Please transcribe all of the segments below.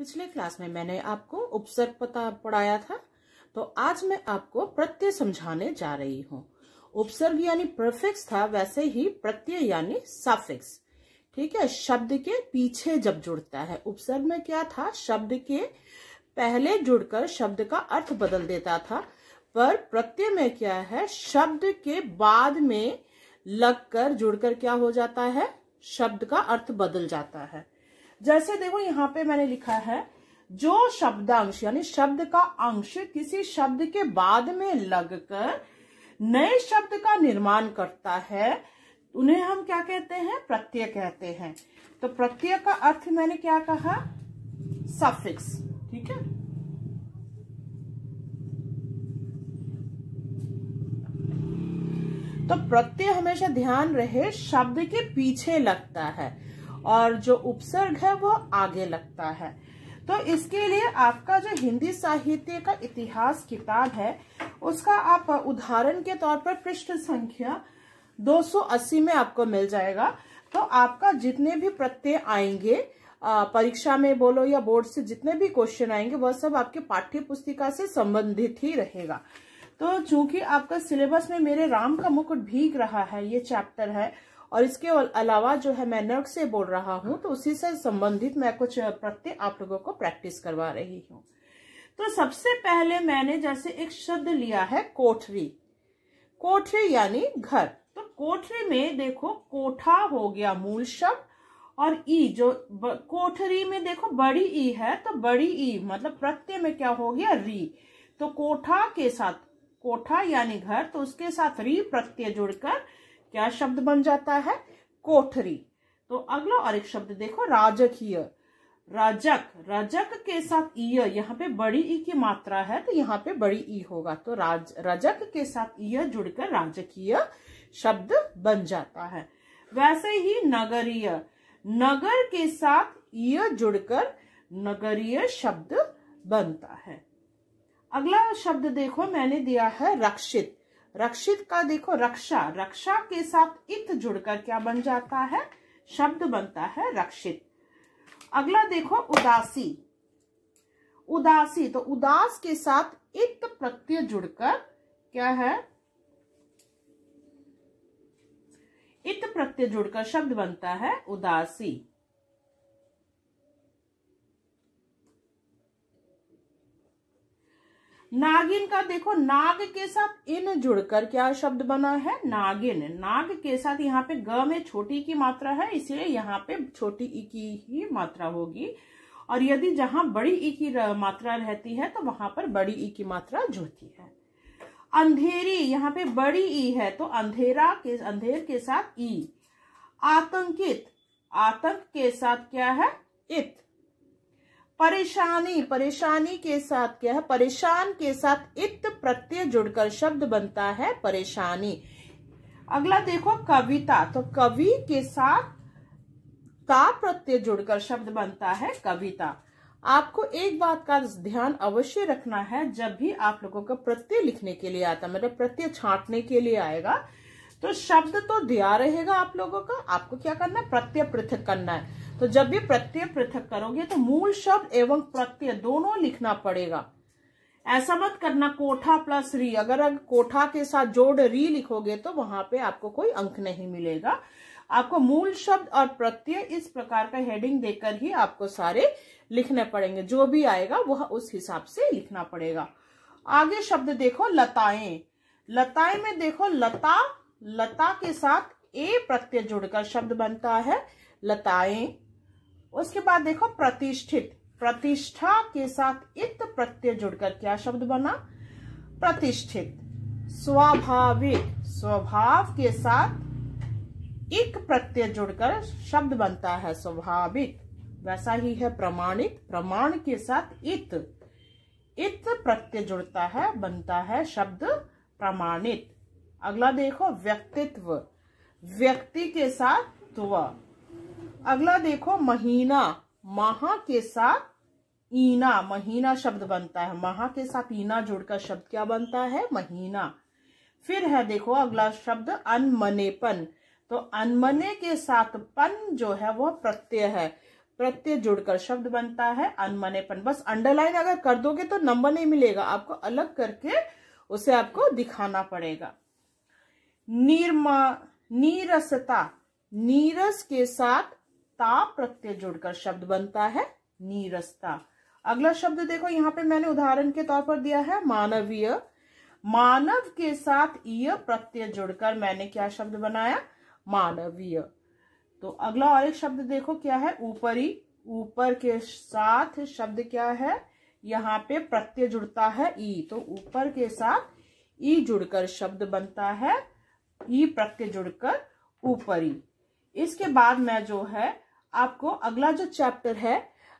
पिछले क्लास में मैंने आपको उपसर्ग पता पढ़ाया था तो आज मैं आपको प्रत्यय समझाने जा रही हूँ। उपसर्ग यानी प्रफिक्स था, वैसे ही प्रत्यय यानी सफिक्स। ठीक है, शब्द के पीछे जब जुड़ता है, उपसर्ग में क्या था? शब्द के पहले जुड़कर शब्द का अर्थ बदल देता था, पर प्रत्यय में क्या है? शब्द के बाद में लगकर जुड़कर क्या हो जाता है? शब्द का अर्थ बदल जाता है। जैसे देखो यहाँ पे मैंने लिखा है, जो शब्दांश, यानी शब्द का अंश किसी शब्द के बाद में लगकर नए शब्द का निर्माण करता है, उन्हें हम क्या कहते हैं? प्रत्यय कहते हैं। तो प्रत्यय का अर्थ मैंने क्या कहा? सफिक्स, ठीक है? तो प्रत्यय हमेशा ध्यान रहे, शब्द के पीछे लगता है। और जो उपसर्ग है वो आगे लगता है। तो इसके लिए आपका जो हिंदी साहित्य का इतिहास किताब है, उसका आप उदाहरण के तौर पर पृष्ठ संख्या 280 में आपको मिल जाएगा। तो आपका जितने भी प्रत्यय आएँगे परीक्षा में बोलो या बोर्ड से जितने भी क्वेश्चन आएँगे, वह सब आपके पाठ्य पुस्तिका से संबंधित ही रहेगा। तो चूँकि आपका सिलेबस में मेरे राम का मुकुट भीग रहा है, ये चैप्टर है और इसके अलावा जो है मैं नर्क से बोल रहा हूँ तो उसी से संबंधित मैं कुछ प्रत्यय आप लोगों को प्रैक्टिस करवा रही हूँ। तो सबसे पहले मैंने जैसे एक शब्द लिया है, कोठरी। कोठरी यानी घर। तो कोठरी में देखो, कोठा हो गया मूल शब्द और ई जो कोठरी में देखो बड़ी ई है तो बड़ी ई मतलब प्रत्यय में क्या हो गया? री। तो कोठा के साथ, कोठा यानी घर तो उसके साथ री प्रत्यय जुड़कर क्या शब्द बन जाता है? कोठरी। तो अगला और एक शब्द देखो, राजकीय। राजक। रजक के साथ ईय यहाँ पे बड़ी ई की मात्रा है तो यहाँ पे बड़ी ई होगा। तो राज, रजक के साथ ईय जुड़कर राजकीय शब्द बन जाता है। वैसे ही नगरीय। नगर के साथ ईय जुड़कर नगरीय शब्द बनता है। अगला शब्द देखो, मैंने दिया है रक्षित। रक्षित का देखो रक्षा रक्षा के साथ इत जुड़कर क्या बन जाता है? शब्द बनता है रक्षित। अगला देखो उदासी। उदासी तो उदास के साथ इत प्रत्यय जुड़कर क्या है? इत प्रत्यय जुड़कर शब्द बनता है उदासी। नागिन का देखो, नाग के साथ इन जुड़कर क्या शब्द बना है? नागिन। नाग के साथ यहाँ पे ग में छोटी की मात्रा है, इसलिए यहाँ पे छोटी ई की ही मात्रा होगी। और यदि जहाँ बड़ी ई की मात्रा रहती है तो वहाँ पर बड़ी ई की मात्रा जुड़ती है। अंधेरी, यहाँ पे बड़ी ई है तो अंधेरा के, अंधेर के साथ ई। आतंकित, आतंक के साथ क्या है? इत। परेशानी परेशानी के साथ क्या है? परेशान के साथ इत प्रत्यय जुड़कर शब्द बनता है परेशानी। अगला देखो, कविता। तो कवि के साथ का प्रत्यय जुड़कर शब्द बनता है कविता। आपको एक बात का ध्यान अवश्य रखना है, जब भी आप लोगों का प्रत्यय लिखने के लिए आता मतलब प्रत्यय छांटने के लिए आएगा तो शब्द तो दिया रहेगा आप लोगों का। आपको क्या करना है? प्रत्यय पृथक करना है। तो जब भी प्रत्यय पृथक करोगे तो मूल शब्द एवं प्रत्यय दोनों लिखना पड़ेगा। ऐसा मत करना, कोठा प्लस री। अगर अगर कोठा के साथ जोड़ री लिखोगे तो वहाँ पे आपको कोई अंक नहीं मिलेगा। आपको मूल शब्द और प्रत्यय इस प्रकार का हेडिंग देकर ही आपको सारे लिखने पड़ेंगे। जो भी आएगा वह उस हिसाब से लिखना पड़ेगा। आगे शब्द देखो, लताएँ। लताएँ में देखो, लता लता के साथ ए प्रत्यय जुड़कर शब्द बनता है, लताएँ। उसके बाद देखो प्रतिष्ठित। प्रतिष्ठा के साथ इत प्रत्यय जुड़कर क्या शब्द बना? प्रतिष्ठित। स्वाभाविक। स्वभाव के साथ एक प्रत्यय जुड़कर शब्द बनता है स्वाभाविक। वैसा ही है प्रमाणित। प्रमाण के साथ इत इत प्रत्यय जुड़ता है, बनता है शब्द प्रमाणित। अगला देखो व्यक्तित्व। व्यक्ति के साथ त्व। अगला देखो महीना। महा के साथ ईना। महीना शब्द बनता है। महा के साथ ईना जुड़कर शब्द क्या बनता है? महीना। फिर है देखो अगला शब्द अनमनेपन। तो अनमने के साथ पन जो है वह प्रत्यय है। प्रत्यय जुड़कर शब्द बनता है, अनमनेपन। बस अंडरलाइन अगर कर दोगे तो नंबर नहीं मिलेगा। आपको अलग करके उसे आपको दिखाना पड़ेगा। निर्मा, नीरसता, नीरस के साथ ता प्रत्यय जुड़कर शब्द बनता है नीरसता। अगला शब्द देखो, यहाँ पे मैंने उदाहरण के तौर पर दिया है, मानवीय। मानव के साथ य प्रत्यय जुड़कर मैंने क्या शब्द बनाया? मानवीय। तो अगला और एक शब्द देखो, क्या है? ऊपरी। ऊपर के साथ शब्द क्या है? यहाँ पे प्रत्यय जुड़ता है ई। तो ऊपर के साथ ई जुड़कर शब्द बनता है ई प्रत्यय जुड़कर ऊपरी। इसके बाद मैं जो है आपको अगला जो चैप्टर है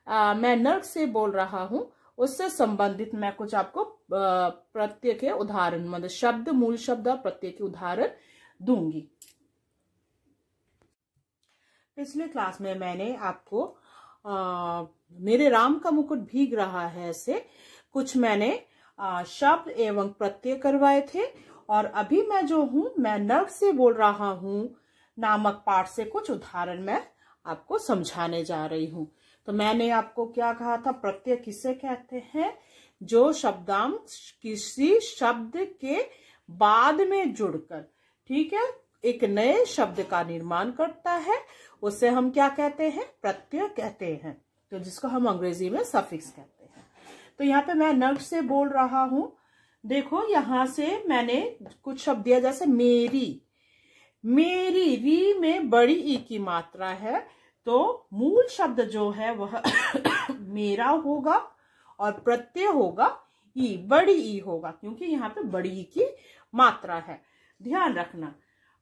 आ, मैं नर्क से बोल रहा हूँ उससे संबंधित मैं कुछ आपको प्रत्यय के उदाहरण मतलब शब्द मूल शब्द और प्रत्यय के उदाहरण दूँगी। पिछले क्लास में मैंने आपको आ, मेरे राम का मुकुट भीग रहा है ऐसे कुछ मैंने आ, शब्द एवं प्रत्यय करवाए थे और अभी मैं जो हूँ, मैं नर्क से बोल रहा हूँ। नामक पाठ से कुछ उदाहरण मैं आपको समझाने जा रही हूँ। तो मैंने आपको क्या कहा था? प्रत्यय किसे कहते हैं? जो शब्दांश किसी शब्द के बाद में जुड़कर, ठीक है? एक नए शब्द का निर्माण करता है। उसे हम क्या कहते हैं? प्रत्यय कहते हैं। तो जिसको हम अंग्रेज़ी में सफिक्स कहते हैं। तो यहाँ पे मैं नर्क से बोल रहा हूँ। देखो, यहाँ से मैंने कुछ शब्द दिया, जैसे मेरी। मेरी री में बड़ी ई की मात्रा है तो मूल शब्द जो है वह मेरा होगा और प्रत्यय होगा ई, बड़ी ई होगा, क्योंकि यहाँ पे बड़ी ई की मात्रा है। ध्यान रखना,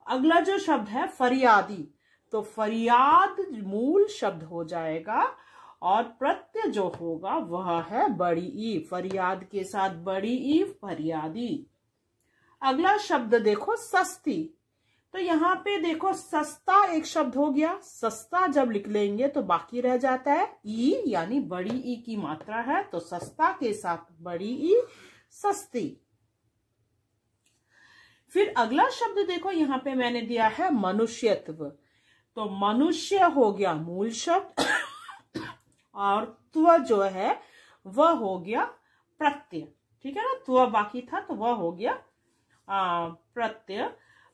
अगला जो शब्द है फरियादी तो फरियाद मूल शब्द हो जाएगा और प्रत्यय जो होगा वह है बड़ी ई फरियाद के साथ बड़ी ई फरियादी। अगला शब्द देखो, सस्ती। तो यहाँ पे देखो, सस्ता एक शब्द हो गया। सस्ता जब लिख लेंगे तो बाकी रह जाता है ई, यानी बड़ी ई की मात्रा है तो सस्ता के साथ बड़ी ई, सस्ती। फिर अगला शब्द देखो, यहाँ पे मैंने दिया है मनुष्यत्व। तो मनुष्य हो गया मूल शब्द। और त्व जो है, वह हो गया प्रत्यय। ठीक है ना? त्व बाकी था तो वह हो गया प्रत्यय।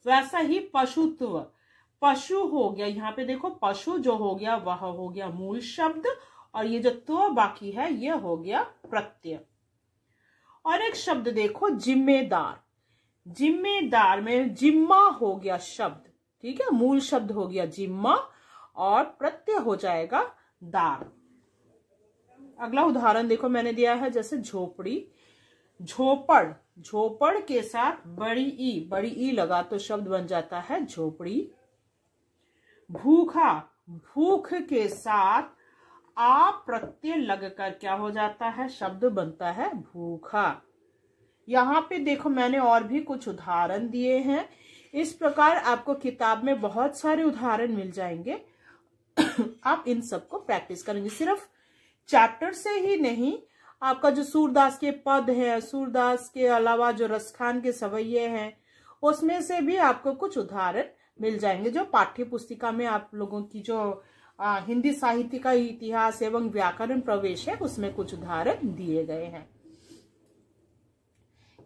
वैसा ही पशुत्व पशु हो गया, यहाँ पे देखो, पशु जो हो गया, वह हो गया मूल शब्द, और ये जो त्व बाकी है, ये हो गया प्रत्यय। और एक शब्द देखो, जिम्मेदार। जिम्मेदार में जिम्मा हो गया शब्द। ठीक है? मूल शब्द हो गया जिम्मा, और प्रत्यय हो जाएगा दार। अगला उदाहरण देखो, मैंने दिया है जैसे झोपड़ी। झोपड़ झोपड़ के साथ बड़ी ई बड़ी ई लगा तो शब्द बन जाता है झोपड़ी। भूखा, भूख के साथ आ प्रत्यय लगकर क्या हो जाता है? शब्द बनता है भूखा। यहाँ पे देखो, मैंने और भी कुछ उदाहरण दिए हैं। इस प्रकार आपको किताब में बहुत सारे उदाहरण मिल जाएँगे। आप इन सबको प्रैक्टिस करेंगे। सिर्फ़ चैप्टर से ही नहीं आपका जो सूरदास के पद है सूरदास के अलावा जो रसखान के सवैये हैं उसमें से भी आपको कुछ उदाहरण मिल जाएँगे जो पाठ्य पुस्तिका में आप लोगों की जो आ, हिंदी साहित्य का इतिहास एवं व्याकरण प्रवेश है उसमें कुछ उदाहरण दिए गए हैं।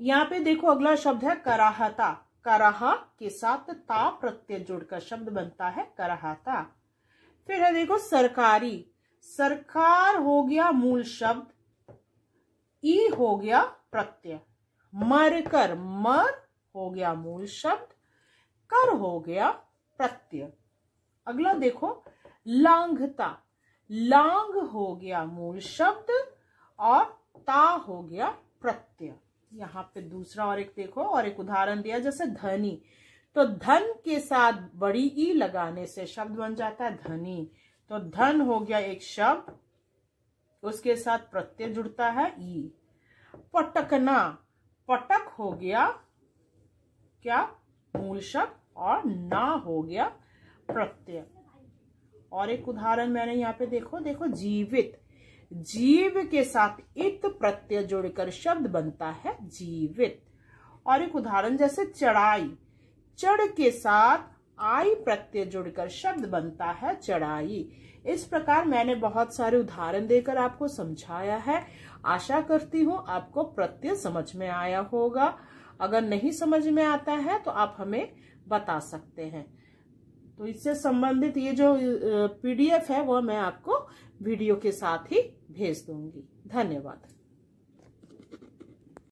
यहाँ पे देखो अगला शब्द है कराहता। कराहा के साथ ता प्रत्यय जुड़कर शब्द बनता है कराहता। फिर है देखो सरकारी। सरकार हो गया मूल शब्द, ई हो गया प्रत्यय। मर कर मर हो गया मूल शब्द, कर हो गया प्रत्यय। अगला देखो, लांघता। लांग हो गया मूल शब्द और ता हो गया प्रत्यय। यहाँ पे दूसरा और एक देखो, और एक उदाहरण दिया, जैसे धनी। तो धन के साथ बड़ी ई लगाने से शब्द बन जाता है धनी। तो धन हो गया एक शब्द, उसके साथ प्रत्यय जुड़ता है ई। पटकना, पटक हो गया क्या? मूल शब्द और ना हो गया प्रत्यय। और एक उदाहरण मैंने यहाँ पे देखो देखो जीवित। जीव के साथ इत प्रत्यय जोड़कर शब्द बनता है जीवित। और एक उदाहरण जैसे चढ़ाई, चढ़ के साथ आई प्रत्यय जुड़कर शब्द बनता है चढ़ाई। इस प्रकार मैंने बहुत सारे उदाहरण देकर आपको समझाया है। आशा करती हूँ आपको प्रत्यय समझ में आया होगा। अगर नहीं समझ में आता है तो आप हमें बता सकते हैं। तो इससे संबंधित ये जो पीडीएफ है, वो मैं आपको वीडियो के साथ ही भेज दूँगी। धन्यवाद।